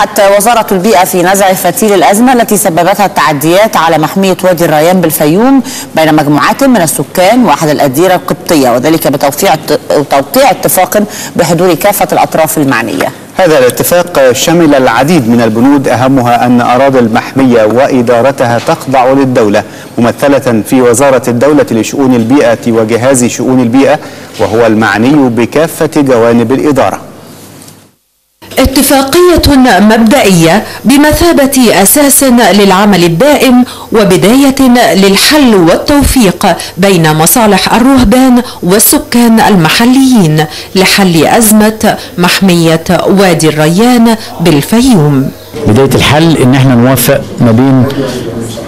حتى وزارة البيئة في نزع فتيل الأزمة التي سببتها التعديات على محمية وادي الريان بالفيوم بين مجموعات من السكان وأحد الأديرة القبطية وذلك بتوقيع توقيع اتفاق بحضور كافة الأطراف المعنية. هذا الاتفاق شمل العديد من البنود أهمها أن أراضي المحمية وإدارتها تخضع للدولة ممثلة في وزارة الدولة لشؤون البيئة وجهاز شؤون البيئة وهو المعني بكافة جوانب الإدارة. اتفاقية مبدئية بمثابة أساس للعمل الدائم وبداية للحل والتوفيق بين مصالح الرهبان والسكان المحليين لحل أزمة محمية وادي الريان بالفيوم. بداية الحل إن إحنا نوفق ما بين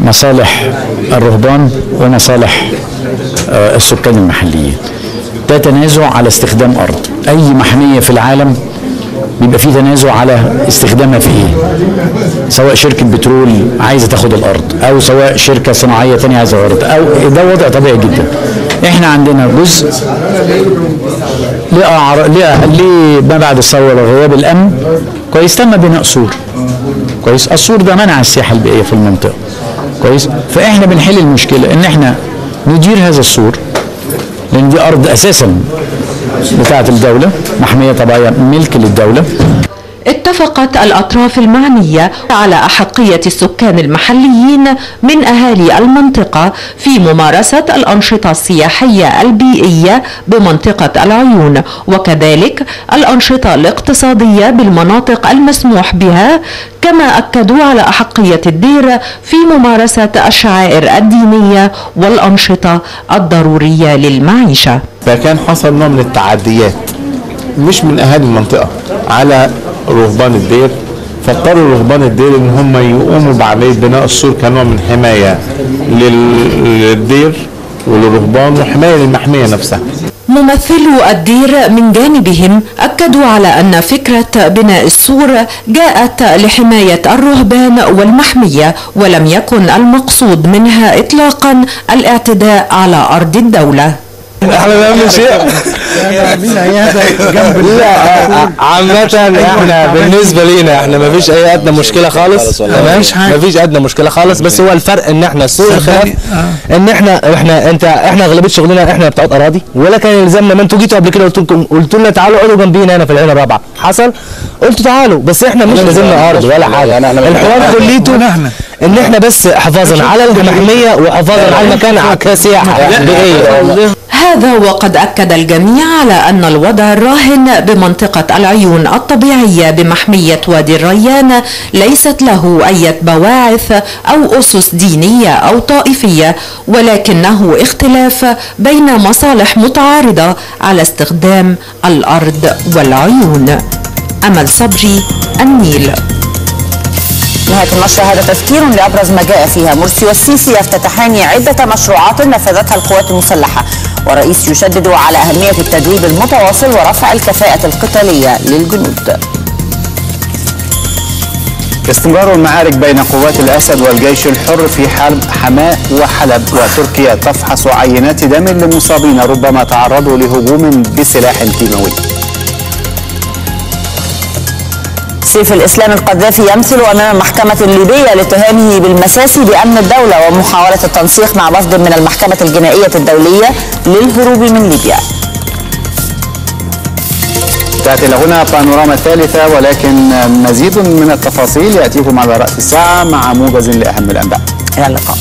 مصالح الرهبان ومصالح آه، السكان المحليين. ده تنازع على استخدام أرض. أي محمية في العالم بيبقى في تنازع على استخدامها في إيه؟ سواء شركة بترول عايزة تاخد الأرض أو سواء شركة صناعية تانية عايزة الأرض. أو ده وضع طبيعي جدا. إحنا عندنا جزء لأعر... لأ... لما بعد الثورة وغياب الأمن؟ كويس تم بناء سور. كويس السور ده منع السياحة البيئية في المنطقة. كويس فإحنا بنحل المشكلة إن إحنا ندير هذا السور لأن دي أرض أساسا. بتاعه الدولة محمية طبيعية ملك للدولة. اتفقت الأطراف المعنية على أحقية السكان المحليين من أهالي المنطقة في ممارسة الأنشطة السياحية البيئية بمنطقة العيون وكذلك الأنشطة الاقتصادية بالمناطق المسموح بها كما أكدوا على أحقية الدير في ممارسة الشعائر الدينية والأنشطة الضرورية للمعيشة. فكان حصل نوع من التعديات مش من أهالي المنطقة على رهبان الدير فاضطروا رهبان الدير إن هم يقوموا بعملية بناء السور كنوع من حماية لل- للدير وللرهبان وحماية للمحمية نفسها. ممثلو الدير من جانبهم أكدوا على أن فكرة بناء السور جاءت لحماية الرهبان والمحمية ولم يكن المقصود منها إطلاقا الاعتداء على أرض الدولة. إحنا بنعمل شيء لا عامة إحنا بالنسبة لينا إحنا ما فيش اي ادنى مشكلة خالص تمام ما فيش ادنى مشكلة خالص بس هو الفرق ان إحنا السوق الخلاف ان إحنا إحنا انت إحنا اغلبية شغلنا إحنا بتوع اراضي ولا كان يلزمنا ما أنتوا جيتوا قبل كده قلت لكم قلت لنا تعالوا اقعدوا جنبينا هنا في العين الرابعة حصل قلتوا تعالوا بس إحنا مش لازمنا ارض ولا حاجة الحوار كليته ان إحنا بس حفاظا على المحمية وحفاظا على المكان كسياحة بيئية هذا وقد أكد الجميع على أن الوضع الراهن بمنطقة العيون الطبيعية بمحمية وادي الريان ليست له أي بواعث أو أسس دينية أو طائفية ولكنه اختلاف بين مصالح متعارضة على استخدام الأرض والعيون. أمل صبري النيل. نهاية النشرة هذا تذكير لأبرز ما جاء فيها. مرسي والسيسي يفتتحان عدة مشروعات نفذتها القوات المسلحة. والرئيس يشدد على أهمية التدريب المتواصل ورفع الكفاءة القتالية للجنود. استمرار المعارك بين قوات الأسد والجيش الحر في حلب حماة وحلب وتركيا تفحص عينات دم لمصابين ربما تعرضوا لهجوم بسلاح كيماوي. سيف الإسلام القذافي يمثل أمام المحكمة الليبية لاتهامه بالمساس بأمن الدولة ومحاولة التنسيق مع وفد من المحكمة الجنائية الدولية للهروب من ليبيا. تأتي إلى هنا بانوراما الثالثة ولكن مزيد من التفاصيل يأتيكم على رأس الساعة مع موجز لأهم الأنباء. إلى اللقاء.